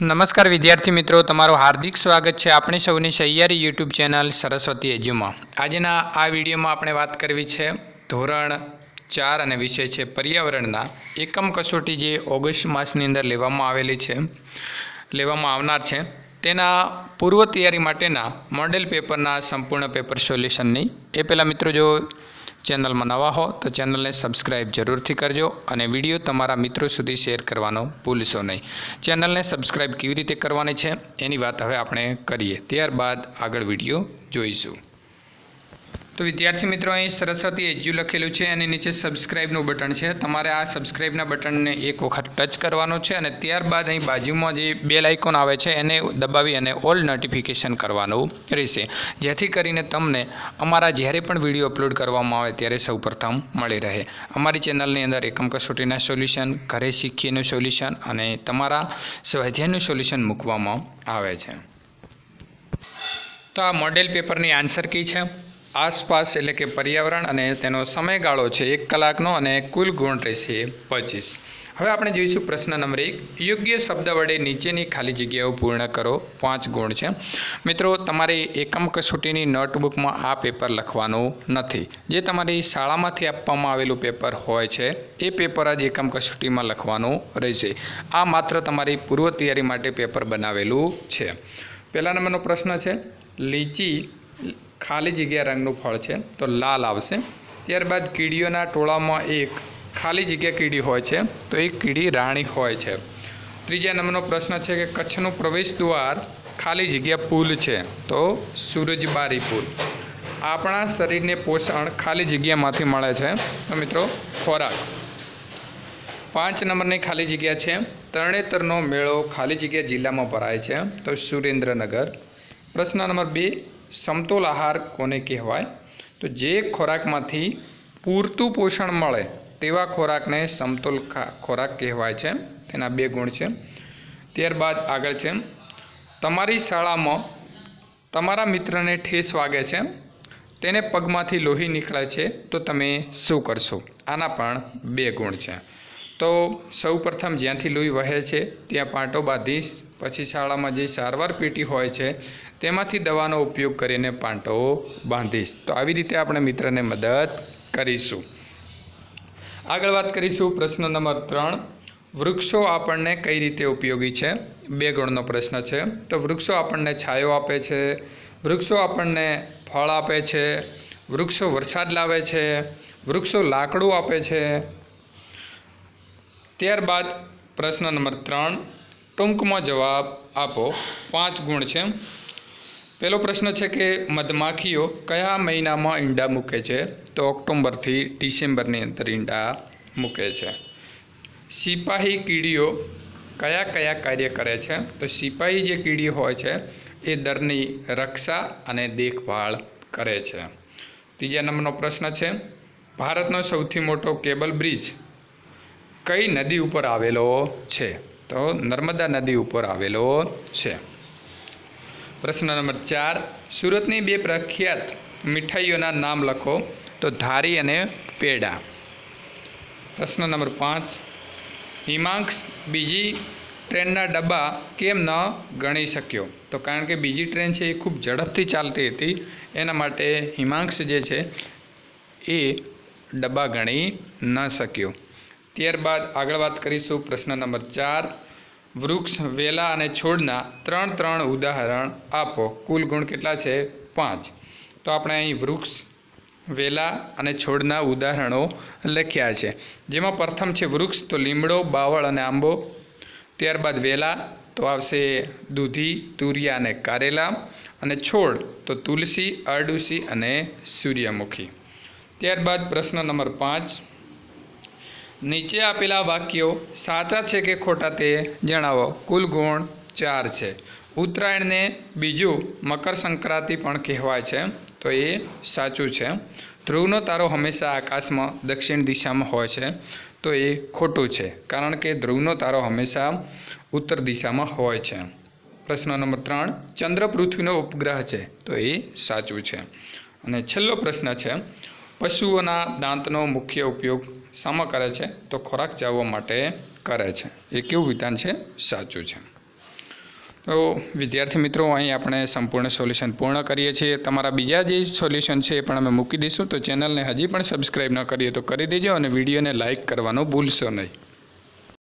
નમસ્કાર વિદ્યાર્થી મિત્રો, તમારું હાર્દિક સ્વાગત છે આપણી સૌની સહિયારી યુટ્યુબ ચેનલ સરસ્વતી એજ્યુમાં. આજના આ વિડીયોમાં આપણે વાત કરવી છે ધોરણ ચાર અને વિષય છે પર્યાવરણના. એકમ કસોટી જે ઓગસ્ટ માસની અંદર લેવામાં આવેલી છે, લેવામાં આવનાર છે, તેના પૂર્વ તૈયારી માટેના મોડેલ પેપરના સંપૂર્ણ પેપર સોલ્યુશનની. એ પહેલાં મિત્રો જો ચેનલમાં નવા હો તો ચેનલને સબસ્ક્રાઇબ જરૂરથી કરજો અને વીડિયો તમારા મિત્રો સુધી શેર કરવાનો ભૂલશો નહીં. ચેનલને સબસ્ક્રાઇબ કેવી રીતે કરવાની છે? એની વાત હવે આપણે કરીએ. ત્યારબાદ આગળ વીડિયો જોઈશું. તો વિદ્યાર્થી મિત્રો, અહીં સરસ્વતી એજ્યુ લખેલું છે અને નીચે સબસ્ક્રાઇબનું બટન છે. તમારે આ સબસ્ક્રાઇબના બટનને એક વખત ટચ કરવાનો છે અને ત્યારબાદ અહીં બાજુમાં જે બેલ આઇકોન આવે છે, એને દબાવી અને ઓલ નોટિફિકેશન કરવાનું રહેશે. જેથી કરીને તમને અમારા જ્યારે પણ વીડિયો અપલોડ કરવામાં આવે ત્યારે સૌપ્રથમ મળી રહે. અમારી ચેનલની અંદર એકમ કસોટીના સોલ્યુશન ઘરે શીખીનું સોલ્યુશન અને તમારા સ્વાધ્યાયનું સોલ્યુશન મૂકવામાં આવે છે. તો આ મોડેલ પેપરની આન્સર કી છે? આસપાસ એટલે કે પર્યાવરણ અને તેનો સમયગાળો છે એક કલાકનો અને કુલ ગુણ રહેશે પચીસ. હવે આપણે જોઈશું પ્રશ્ન નંબર એક. યોગ્ય શબ્દ વડે નીચેની ખાલી જગ્યાઓ પૂર્ણ કરો. પાંચ ગુણ છે. મિત્રો, તમારી એકમ કસોટીની નોટબુકમાં આ પેપર લખવાનું નથી. જે તમારી શાળામાંથી આપવામાં આવેલું પેપર હોય છે, એ પેપર જ એકમ કસોટીમાં લખવાનું રહેશે. આ માત્ર તમારી પૂર્વ તૈયારી માટે પેપર બનાવેલું છે. પહેલા નંબરનો પ્રશ્ન છે, લીચી ખાલી જગ્યા રંગનું ફળ છે, તો લાલ આવશે. ત્યારબાદ કીડીઓના ટોળામાં એક ખાલી જગ્યા કીડી હોય છે, તો એ કીડી રાણી હોય છે. ત્રીજા નંબરનો પ્રશ્ન છે કે કચ્છનું પ્રવેશ દ્વાર ખાલી જગ્યા પુલ છે, તો સૂરજબારી પુલ. આપણા શરીરને પોષણ ખાલી જગ્યામાંથી મળે છે, તો મિત્રો ખોરાક. પાંચ નંબરની ખાલી જગ્યા છે, તરણેતરનો મેળો ખાલી જગ્યા જિલ્લામાં ભરાય છે, તો સુરેન્દ્રનગર. પ્રશ્ન નંબર બે સમતોલ આહાર કોને કહેવાય? તો જે ખોરાકમાંથી પૂરતું પોષણ મળે તેવા ખોરાકને સમતોલ ખોરાક કહેવાય છે. તેના બે ગુણ છે. ત્યારબાદ આગળ છે. તમારી શાળામાં તમારા મિત્રને ઠેસ વાગે છે. તેને પગમાંથી લોહી નીકળે છે. તો તમે શું કરશો? આના પણ બે ગુણ છે. તો સૌ પ્રથમ જ્યાંથી લોહી વહે છે, ત્યાં પાટો બાંધીશ. પછી શાળામાં જે સારવાર પેટી હોય છે તેમાંથી દવાનો ઉપયોગ કરીને પાંટો બાંધીશ. તો આવી રીતે આપણે મિત્રને મદદ કરીશું. આગળ વાત કરીશું પ્રશ્ન નંબર ત્રણ. વૃક્ષો આપણને કઈ રીતે ઉપયોગી છે? બે ગુણનો પ્રશ્ન છે. તો વૃક્ષો આપણને છાયો આપે છે, વૃક્ષો આપણને ફળ આપે છે, વૃક્ષો વરસાદ લાવે છે, વૃક્ષો લાકડું આપે છે. ત્યારબાદ પ્રશ્ન નંબર ત્રણ. ટૂંકમાં જવાબ આપો. પાંચ ગુણ છે. પહેલો પ્રશ્ન છે કે મધમાખીઓ કયા મહિનામાં ઈંડા મૂકે છે? તો ઓક્ટોબરથી ડિસેમ્બરની અંદર ઈંડા મૂકે છે. સિપાહી કીડીઓ કયા કયા કાર્ય કરે છે? તો સિપાહી જે કીડી હોય છે, એ દરની રક્ષા અને દેખભાળ કરે છે. ત્રીજા નંબરનો પ્રશ્ન છે, ભારતનો સૌથી મોટો કેબલ બ્રિજ કઈ નદી ઉપર આવેલો છે? તો નર્મદા નદી ઉપર આવેલો છે. પ્રશ્ન નંબર ચાર, સુરતની બે પ્રખ્યાત મીઠાઈઓના નામ લખો તો ધારી અને પેડા. પ્રશ્ન નંબર પાંચ, હિમાંક્ષ બીજી ટ્રેનના ડબ્બા કેમ ન ગણી શક્યો? તો કારણ કે બીજી ટ્રેન છે એ ખૂબ ઝડપથી ચાલતી હતી, એના માટે હિમાંક્ષ જે છે એ ડબ્બા ગણી ન શક્યો. ત્યારબાદ આગળ વાત કરીશું પ્રશ્ન નંબર ચાર વૃક્ષ, વેલા અને છોડના ત્રણ ત્રણ ઉદાહરણ આપો. કુલ ગુણ કેટલા છે? પાંચ. તો આપણે અહીં વૃક્ષ, વેલા અને છોડના ઉદાહરણો લખ્યા છે. જેમાં પ્રથમ છે વૃક્ષ, તો લીમડો, બાવળ અને આંબો. ત્યારબાદ વેલા, તો આવશે દૂધી, તુરિયા અને કારેલા. અને છોડ, તો તુલસી અરડુસી અને સૂર્યમુખી. ત્યારબાદ પ્રશ્ન નંબર પાંચ. નીચે આપેલા વાક્યો સાચા છે કે ખોટા તે જણાવો. કુલ ગુણ ચાર છે. ઉત્તરાયણને બીજું મકર સંક્રાંતિ પણ કહેવાય છે. તો એ સાચું છે. ધ્રુવનો તારો હંમેશા આકાશમાં દક્ષિણ દિશામાં હોય છે. તો એ ખોટું છે. કારણ કે ધ્રુવનો તારો હંમેશા ઉત્તર દિશામાં હોય છે. પ્રશ્ન નંબર ત્રણ. ચંદ્ર પૃથ્વીનો ઉપગ્રહ છે. તો એ સાચું છે. અને છેલ્લો પ્રશ્ન છે. પશુઓના દાંતનો મુખ્ય ઉપયોગ શામાં કરે છે તો ખોરાક ચાવવા માટે કરે છે. એ કેવું વિધાન છે? સાચું છે. તો વિદ્યાર્થી મિત્રો, અહીં આપણે સંપૂર્ણ સોલ્યુશન પૂર્ણ કરીએ છીએ. તમારા બીજા જે સોલ્યુશન છે એ પણ અમે મૂકી દઈશું. તો ચેનલને હજી પણ સબસ્ક્રાઈબ ન કરીએ તો કરી દેજો અને વિડીયોને લાઇક કરવાનું ભૂલશો નહીં.